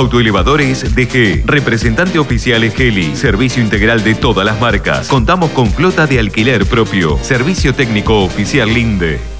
Autoelevadores DG. Representante oficial Geli. Servicio integral de todas las marcas. Contamos con flota de alquiler propio. Servicio técnico oficial Linde.